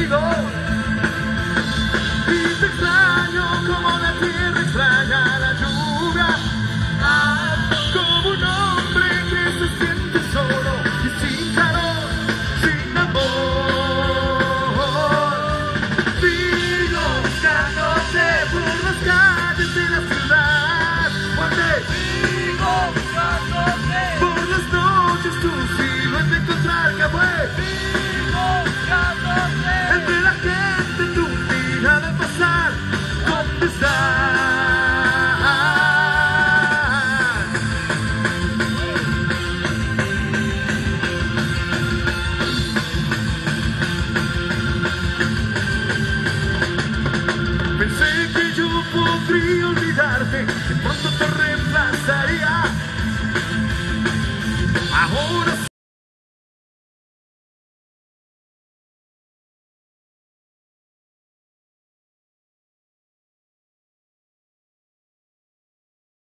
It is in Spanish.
contigo. Y te extraño como la tierra extraña la lluvia. Ah, como un hombre que se siente solo y sin hold